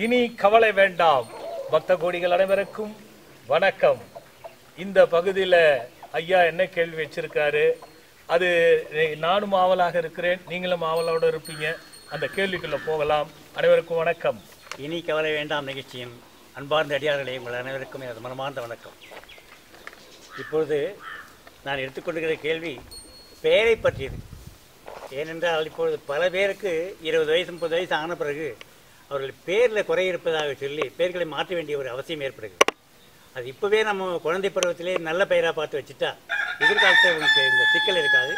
இனி கவலை வேண்டாம். பக்த கோடிகள் அனைவருக்கும் வணக்கம். இந்த பகுதியில் ஐயா என்ன கேள்வி வச்சிருக்காரு? அது நானும் ஆவலாக இருக்கிறேன். நீங்களும் ஆவலோடு இருப்பீங்க. அந்த கேள்விக்குள்ளே போகலாம். அனைவருக்கும் வணக்கம். இனி கவலை வேண்டாம் நிகழ்ச்சியின் அன்பார்ந்த அடியார்களே உங்கள் அனைவருக்கும் எனது மனமார்ந்த வணக்கம். இப்பொழுது நான் எடுத்துக்கொண்டிருக்கிற கேள்வி பெயரை பற்றியது. ஏனென்றால் இப்பொழுது பல பேருக்கு இருபது வயசு முப்பது வயசு ஆன பிறகு அவர்கள் பேரில் குறை இருப்பதாக சொல்லி பேர்களை மாற்ற வேண்டிய ஒரு அவசியம் ஏற்படுகிறது. அது இப்போவே நம்ம குழந்தை பருவத்திலே நல்ல பெயராக பார்த்து வச்சுட்டா எதிர்காலத்தில் உங்களுக்கு இந்த சிக்கல் இருக்காது.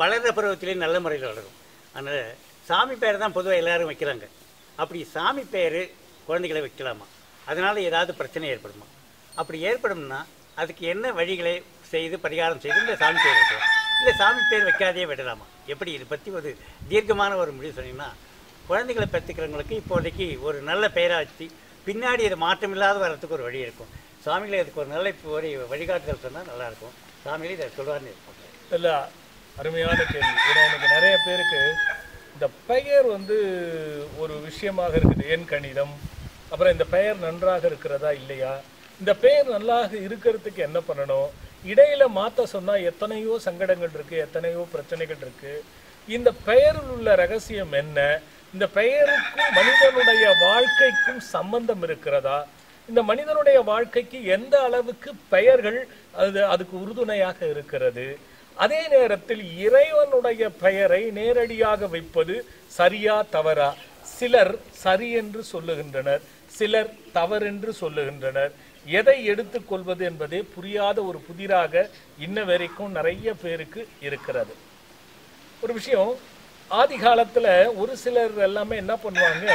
வளர்கிற பருவத்திலே நல்ல முறையில் வளரும். அதனால் சாமி பெயர் தான் பொதுவாக எல்லாரும் வைக்கிறாங்க. அப்படி சாமி பெயர் குழந்தைகளை வைக்கலாமா? அதனால் ஏதாவது பிரச்சனை ஏற்படுமா? அப்படி ஏற்படும்னா அதுக்கு என்ன வழிகளை செய்து பரிகாரம் செய்து இந்த சாமி பேர் வைக்கலாம். இல்லை சாமி பேர் வைக்காதே விடலாமா? எப்படி இதை பற்றி ஒரு தீர்க்கமான ஒரு முடிவு சொன்னீங்கன்னா குழந்தைகளை பெற்றுக்கிறவங்களுக்கு இப்போதைக்கு ஒரு நல்ல பெயராக பின்னாடி இது மாற்றம் இல்லாத வர்றதுக்கு ஒரு வழி இருக்கும். சுவாமிகளை அதுக்கு ஒரு நல்ல இப்போ ஒரு வழிகாட்டுதல் சொன்னால் நல்லாயிருக்கும் சாமிகளே இதை சொல்வார்னு இருக்கும் இல்லை அருமையான கேள்வி. ஏன்னா எனக்கு நிறைய பேருக்கு இந்த பெயர் வந்து ஒரு விஷயமாக இருக்குது. என் கணிதம் அப்புறம் இந்த பெயர் நன்றாக இருக்கிறதா இல்லையா? இந்த பெயர் நல்லாக இருக்கிறதுக்கு என்ன பண்ணணும்? இடையில மாத்த சொன்னா எத்தனையோ சங்கடங்கள் இருக்கு எத்தனையோ பிரச்சனைகள் இருக்கு. இந்த பெயரில் உள்ள ரகசியம் என்ன? இந்த பெயருக்கும் மனிதனுடைய வாழ்க்கைக்கும் சம்பந்தம் இருக்கிறதா? இந்த மனிதனுடைய வாழ்க்கைக்கு எந்த அளவுக்கு பெயர்கள் அது அதுக்கு உறுதுணையாக இருக்கிறது? அதே நேரத்தில் இறைவனுடைய பெயரை நேரடியாக வைப்பது சரியா தவறா? சிலர் சரி என்று சொல்லுகின்றனர் சிலர் தவறென்று சொல்லுகின்றனர். எதை எடுத்துக்கொள்வது என்பதே புரியாத ஒரு புதிராக இன்ன வரைக்கும் நிறைய பேருக்கு இருக்கிறது. ஒரு விஷயம் ஆதி காலத்தில் ஒரு சிலர் எல்லாமே என்ன பண்ணுவாங்க?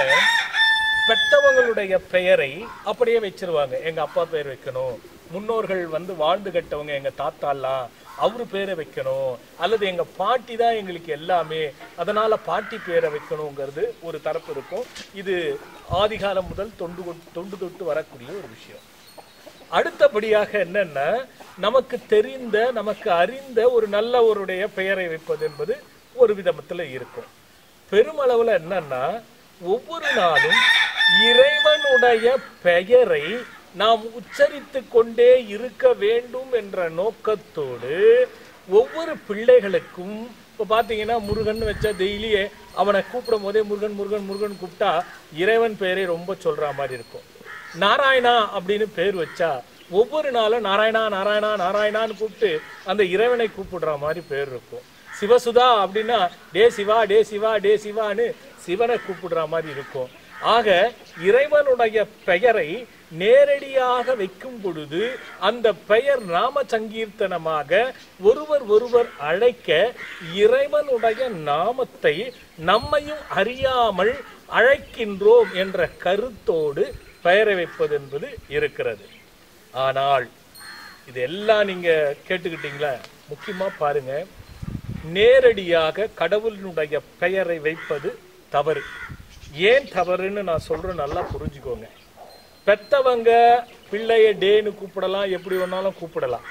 பெற்றவங்களுடைய பெயரை அப்படியே வச்சிருவாங்க. எங்கள் அப்பா பேர் வைக்கணும். முன்னோர்கள் வந்து வாழ்ந்து கட்டவங்க எங்கள் தாத்தாலாம் அவர் பேரை வைக்கணும். அல்லது எங்கள் பாட்டி தான் எங்களுக்கு எல்லாமே. அதனால் பாட்டி பேரை வைக்கணுங்கிறது ஒரு தரப்பு இருக்கும். இது ஆதிகாலம் முதல் தொண்டு தொண்டு தொட்டு வரக்கூடிய ஒரு விஷயம். அடுத்தபடியாக என்னென்னா நமக்கு தெரிந்த நமக்கு அறிந்த ஒரு நல்லவருடைய பெயரை வைப்பது என்பது ஒரு விதத்தில் இருக்கும். பெருமளவில் என்னன்னா ஒவ்வொரு நாளும் இறைவனுடைய பெயரை நாம் உச்சரித்து கொண்டே இருக்க வேண்டும் என்ற நோக்கத்தோடு ஒவ்வொரு பிள்ளைகளுக்கும் இப்போ பார்த்தீங்கன்னா முருகன் வச்சா டெய்லியே அவனை கூப்பிடும் போதே முருகன் முருகன் முருகன் கூப்பிட்டா இறைவன் பெயரை ரொம்ப சொல்ற மாதிரி இருக்கும். நாராயணா அப்படின்னு பேர் வச்சா ஒவ்வொரு நாளும் நாராயணா நாராயணா நாராயணான்னு கூப்பிட்டு அந்த இறைவனை கூப்பிடுற மாதிரி பேர் இருக்கும். சிவசுதா அப்படின்னா டே சிவா டே சிவா டே சிவான்னு சிவனை கூப்பிடுற மாதிரி இருக்கும். ஆக இறைவனுடைய பெயரை நேரடியாக வைக்கும் பொழுது அந்த பெயர் நாம சங்கீர்த்தனமாக ஒருவர் ஒருவர் அழைக்க இறைவனுடைய நாமத்தை நம்மையும் அறியாமல் அழைக்கின்றோம் என்ற கருத்தோடு பெயரை வைப்பது என்பது இருக்கிறது. ஆனால் இது எல்லாம் நீங்க கேட்டுக்கிட்டீங்களா? முக்கியமா பாருங்க. நேரடியாக கடவுளினுடைய பெயரை வைப்பது தவறு. ஏன் தவறுன்னு நான் சொல்கிறேன் நல்லா புரிஞ்சுக்கோங்க. பெத்தவங்க பிள்ளைய டேன்னு கூப்பிடலாம் எப்படி வேணாலும் கூப்பிடலாம்.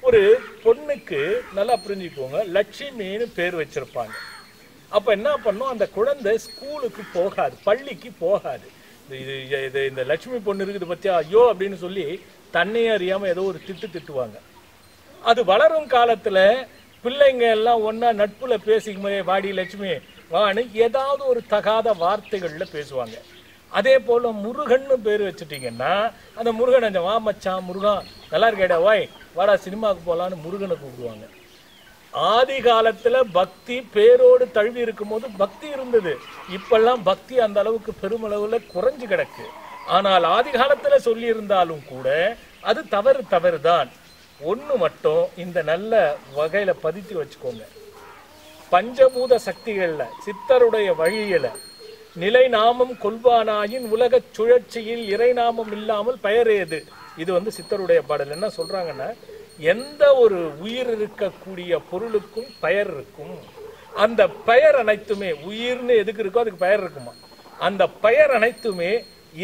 ஒரு பொண்ணுக்கு நல்லா புரிஞ்சுக்கோங்க லட்சுமின்னு பேர் வச்சுருப்பாங்க. அப்போ என்ன பண்ணும் அந்த குழந்தை ஸ்கூலுக்கு போகாது பள்ளிக்கு போகாது. இது இது- இது இந்த லட்சுமி பொண்ணு இருக்குது பற்றியா ஐயோ அப்படின்னு சொல்லி தன்னையே அறியாமல் ஏதோ ஒரு திட்டு திட்டுவாங்க. அது வளரும் காலத்தில் பிள்ளைங்க எல்லாம் ஒன்றா நட்புல பேசிக்கும் போதே வாடி லட்சுமி வான்னு ஏதாவது ஒரு தகாத வார்த்தைகளில் பேசுவாங்க. அதே போல் முருகன்னு பேர் வச்சுட்டிங்கன்னா அந்த முருகன் அந்த வா மச்சான் முருகன் நல்லா இருக்கேடா வாய் வாடா சினிமாவுக்கு போகலான்னு முருகனை கூப்பிடுவாங்க. ஆதி காலத்தில் பக்தி பேரோடு தழுவி இருக்கும்போது பக்தி இருந்தது. இப்பெல்லாம் பக்தி அந்த அளவுக்கு பெருமளவில் குறைஞ்சு கிடக்கு. ஆனால் ஆதி காலத்தில் சொல்லியிருந்தாலும் கூட அது தவறு தவறு தான் ஒன்று மட்டும் இந்த நல்ல வகையில் பதித்து வச்சுக்கோங்க. பஞ்சபூத சக்திகளில் சித்தருடைய வழியில் நிலைநாமம் கொள்வானாயின் உலக சுழற்சியில் இறைநாமம் இல்லாமல் பெயர் ஏது இது வந்து சித்தருடைய பாடல். என்ன சொல்கிறாங்கன்னா எந்த ஒரு உயிர் இருக்கக்கூடிய பொருளுக்கும் பெயர் இருக்கும். அந்த பெயர் அனைத்துமே உயிர்னு எதுக்கு இருக்கோ அதுக்கு பெயர் இருக்குமா? அந்த பெயர் அனைத்துமே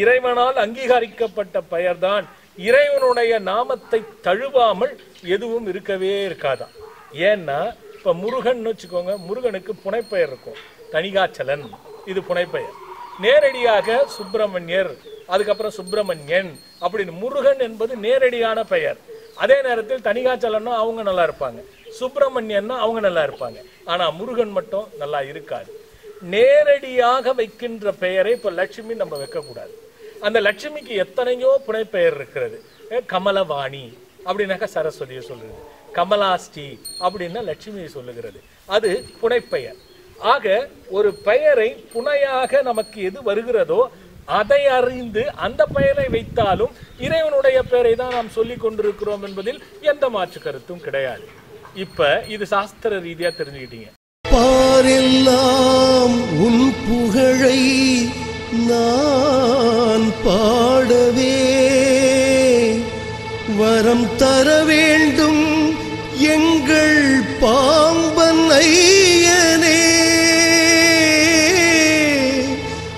இறைவனால் அங்கீகரிக்கப்பட்ட பெயர்தான். இறைவனுடைய நாமத்தை தழுவாமல் எதுவும் இருக்கவே இருக்காதா? ஏன்னா இப்ப முருகன் வச்சுக்கோங்க முருகனுக்கு புனைப்பெயர் இருக்கும். தணிகாச்சலன். இது புனைப்பெயர். நேரடியாக சுப்பிரமணியர் அதுக்கப்புறம் சுப்பிரமணியன் அப்படின்னு முருகன் என்பது நேரடியான பெயர். அதே நேரத்தில் தனிகாச்சலன்னா அவங்க நல்லா இருப்பாங்க. சுப்பிரமணியன்னா அவங்க நல்லா இருப்பாங்க. ஆனா முருகன் மட்டும் நல்லா இருக்காது. நேரடியாக வைக்கின்ற பெயரை இப்ப லட்சுமி நம்ம வைக்கக்கூடாது. அந்த லட்சுமிக்கு எத்தனையோ புனைப்பெயர் இருக்கிறது. கமலவாணி அப்படின்னாக்கா சரஸ்வதியை சொல்லுது கமலாஸ்டி அப்படின்னா லட்சுமியை சொல்லுகிறது. அது புனைப்பெயர். ஆக ஒரு பெயரை புனையாக நமக்கு எது வருகிறதோ அதை அறிந்து அந்த பெயரை வைத்தாலும் இறைவனுடைய பெயரை தான் நாம் சொல்லி கொண்டிருக்கிறோம் என்பதில் எந்த மாற்று கருத்தும் கிடையாது. இப்ப இது சாஸ்திர ரீதியா தெரிஞ்சுக்கிட்டீங்க. பாரெல்லாம் உன் புகழை நான் பாடவே வரம் தர வேண்டும் எங்கள் பாம்பன் ஐயனே.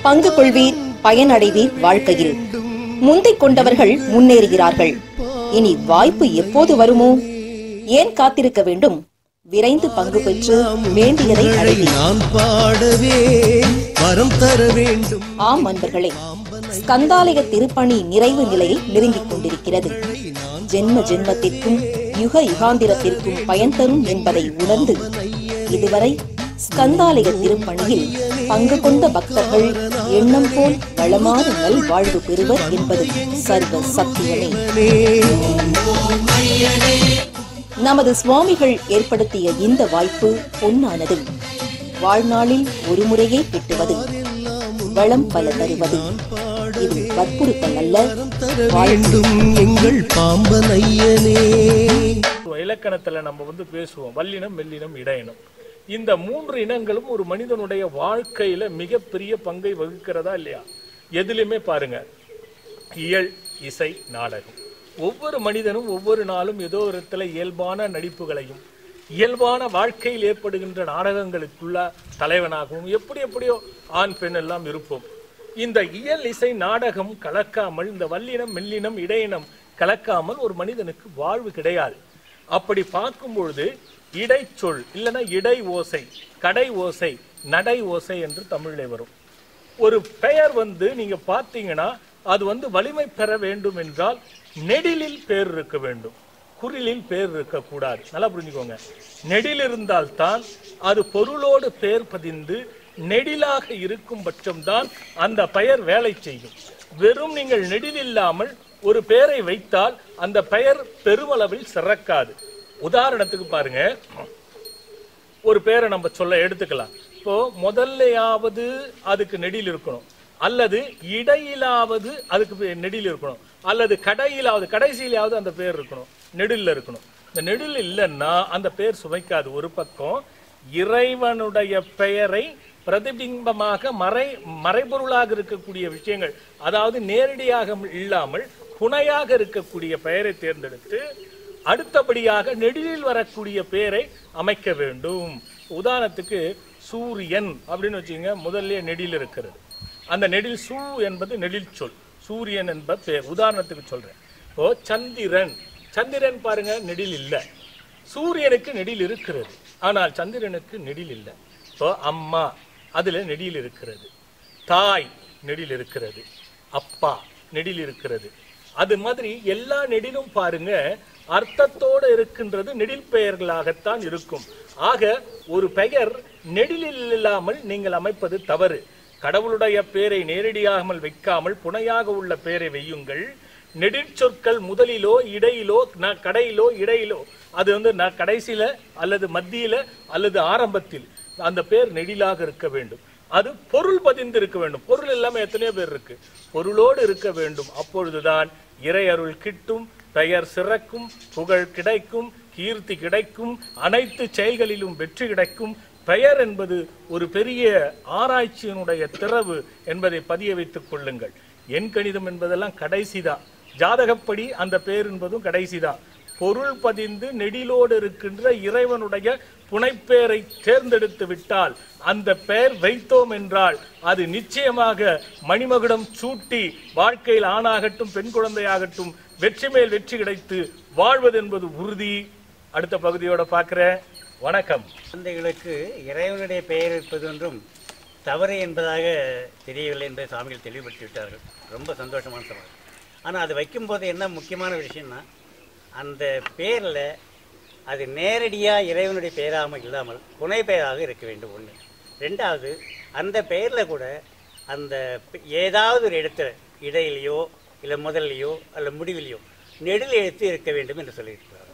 பங்கு கொள்வீர் பயனடைவீர் வாழ்க்கையில். முந்திக் கொண்டவர்கள் முன்னேறுகிறார்கள். இனி வாய்ப்பு எப்போது வருமோ? ஏன் காத்திருக்க வேண்டும்? விரைந்து பங்கு பெற்று வேண்டியதை நான் பாடவே வரம் தர வேண்டும். ஆம் அன்பர்களே ஸ்கந்தாலய திருப்பணி நிறைவு நிலையை நெருங்கிக் கொண்டிருக்கிறது. ஜென்ம ஜென்மத்திற்கும் யுக யுகாந்திரத்திற்கும் பயன் தரும் என்பதை உணர்ந்து இதுவரை ஸ்கந்தாலய திருப்பணியில் பங்கு கொண்ட பக்தர்கள் எண்ணம் போல் வளமான நல்வாழ்வு பெறுவர் என்பது சர்வ சத்தியமே. நமது சுவாமிகள் ஏற்படுத்திய இந்த வாய்ப்பு பொன்னானது. வாழ்நாளில் ஒருமுறையே கிட்டுவது வளம் பல தருவது. இது வற்புறுத்தல் அல்ல தர வேண்டும் எங்கள் பாம்பன் ஐயனே இலக்கணத்துல நம்ம வந்து பேசுவோம். வல்லினம் மெல்லினம் இடையினம். இந்த மூன்று இனங்களும் ஒரு மனிதனுடைய வாழ்க்கையில மிகப்பெரிய பங்கை வகுக்கிறதா இல்லையா? எதுலையுமே பாருங்க. இயல் இசை நாடகம். ஒவ்வொரு மனிதனும் ஒவ்வொரு நாளும் ஏதோ ஒரு இடத்துல இயல்பான நடிப்புகளையும் இயல்பான வாழ்க்கையில் ஏற்படுகின்ற நாடகங்களுக்குள்ள தலைவனாகவும் எப்படி எப்படியோ ஆண் பெண் எல்லாம் இருப்போம். இந்த இயல் இசை நாடகம் கலக்காமல் இந்த வல்லினம் மெல்லினம் இடையினம் கலக்காமல் ஒரு மனிதனுக்கு வாழ்வு கிடையாது. அப்படி பார்க்கும் பொழுது இடைச்சொல் இல்லைன்னா இடை ஓசை கடை ஓசை நடை ஓசை என்று தமிழில் வரும். ஒரு பெயர் வந்து நீங்க பார்த்தீங்கன்னா அது வந்து வலிமை பெற வேண்டும் என்றால் நெடிலில் பேர் இருக்க வேண்டும். குறிலில் பேர் இருக்கக்கூடாது நல்லா புரிஞ்சுக்கோங்க. நெடில் இருந்தால்தான் அது பொருளோடு பேர் பதிந்து நெடிலாக இருக்கும் பட்சம்தான் அந்த பெயர் வேலை செய்யும். வெறும் நீங்கள் நெடில் இல்லாமல் ஒரு பெயரை வைத்தால் அந்த பெயர் பெருமளவில் சிறக்காது. உதாரணத்துக்கு பாருங்க. ஒரு பெயரை நம்ம சொல்ல எடுத்துக்கலாம். இப்போ முதல்லையாவது அதுக்கு நெடில் இருக்கணும். அல்லது இடையிலாவது அதுக்கு பே- நெடில் இருக்கணும். அல்லது கடையிலாவது கடைசியிலாவது அந்த பேர் இருக்கணும். நெடில்ல இருக்கணும். இந்த நெடில் இல்லைன்னா அந்த பேர் சுமைக்காது ஒரு பக்கம் இறைவனுடைய பெயரை பிரதிபிம்பமாக மறை மறைபொருளாக இருக்கக்கூடிய விஷயங்கள் அதாவது நேரடியாக இல்லாமல் புனையாக இருக்கக்கூடிய பெயரை தேர்ந்தெடுத்து அடுத்தபடியாக நெடிலில் வரக்கூடிய பெயரை அமைக்க வேண்டும். உதாரணத்துக்கு சூரியன் அப்படின்னு வச்சுங்க முதல்ல நெடில் இருக்கிறது. அந்த நெடில் சூ என்பது நெடில் சொல். சூரியன் என்ப பெயர் உதாரணத்துக்கு சொல்கிறேன் இப்போ சந்திரன். சந்திரன் பாருங்க நெடில் இல்லை. சூரியனுக்கு நெடில் இருக்கிறது. ஆனால் சந்திரனுக்கு நெடில் இல்லை. இப்போ அம்மா. அதில் நெடியில் இருக்கிறது. தாய் நெடில் இருக்கிறது. அப்பா நெடியில் இருக்கிறது. அது மாதிரி எல்லா நெடிலும் பாருங்க அர்த்தத்தோடு இருக்கின்றது நெடில் பெயர்களாகத்தான் இருக்கும். ஆக ஒரு பெயர் நெடிலில் இல்லாமல் நீங்கள் அமைப்பது தவறு. கடவுளுடைய பெயரை நேரடியாகாமல் வைக்காமல் புனையாக உள்ள பெயரை வையுங்கள். நெடிற்சொற்கள் முதலிலோ இடையிலோ ந கடையிலோ இடையிலோ அது வந்து ந கடைசியில் அல்லது மத்தியில் அல்லது ஆரம்பத்தில். அந்த பேர் நெடிலாக இருக்க வேண்டும். அது பொருள் பதிந்து இருக்க வேண்டும். பொருள் இல்லாம எத்தனையோ பேர் இருக்கு. பொருளோடு இருக்க வேண்டும். அப்பொழுதுதான் இறை அருள் கிட்டும் பெயர் சிறக்கும் புகழ் கிடைக்கும் கீர்த்தி கிடைக்கும் அனைத்து செயல்களிலும் வெற்றி கிடைக்கும். பெயர் என்பது ஒரு பெரிய ஆராய்ச்சியினுடைய திறவு என்பதை பதிய வைத்துக் கொள்ளுங்கள். எண் கணிதம் என்பதெல்லாம் கடைசிதான். ஜாதகப்படி அந்த பேர் என்பதும் கடைசிதான். பொருள் பதிந்து நெடிலோடு இருக்கின்ற இறைவனுடைய புனைப்பெயரை தேர்ந்தெடுத்து விட்டால் அந்த பெயர் வைத்தோம் என்றால் அது நிச்சயமாக மணிமகுடம் சூட்டி வாழ்க்கையில் ஆணாகட்டும் பெண் குழந்தையாகட்டும் வெற்றி மேல் வெற்றி கிடைத்து வாழ்வது என்பது உறுதி. அடுத்த பகுதியோட பார்க்குறேன். வணக்கம். குழந்தைகளுக்கு இறைவனுடைய பெயர் இருப்பது ஒன்றும் தவறு என்பதாக தெரியவில்லை என்பதை சாமிகள் தெளிவுபடுத்தி விட்டார்கள். ரொம்ப சந்தோஷமான சவால் ஆனால் அது வைக்கும்போது என்ன முக்கியமான விஷயம்னா அந்த பேரில் அது நேரடியாக இறைவனுடைய பெயராக இல்லாமல் துணை பெயராக இருக்க வேண்டும் ஒன்று ரெண்டாவது அந்த பெயரில் கூட அந்த ஏதாவது ஒரு இடத்துல இடையிலையோ இல்லை முதல்லையோ அல்ல முடிவிலையோ நெடில் எழுத்து இருக்க வேண்டும் என்று சொல்லியிருக்கிறார்.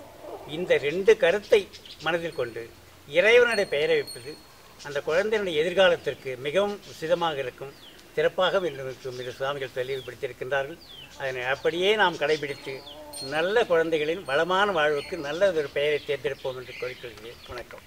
இந்த ரெண்டு கருத்தை மனதில் கொண்டு இறைவனுடைய பெயரை வைப்பது அந்த குழந்தையினுடைய எதிர்காலத்திற்கு மிகவும் உசிதமாக இருக்கும். சிறப்பாக இருக்கும் என்று சுவாமிகள் தெளிவுபடுத்தியிருக்கின்றார்கள். அதனை அப்படியே நாம் கடைபிடித்து நல்ல குழந்தைகளின் வளமான வாழ்வுக்கு நல்ல ஒரு பெயரை தேர்ந்தெடுப்போம் என்று கோரிக்கொள்கிறேன். வணக்கம்.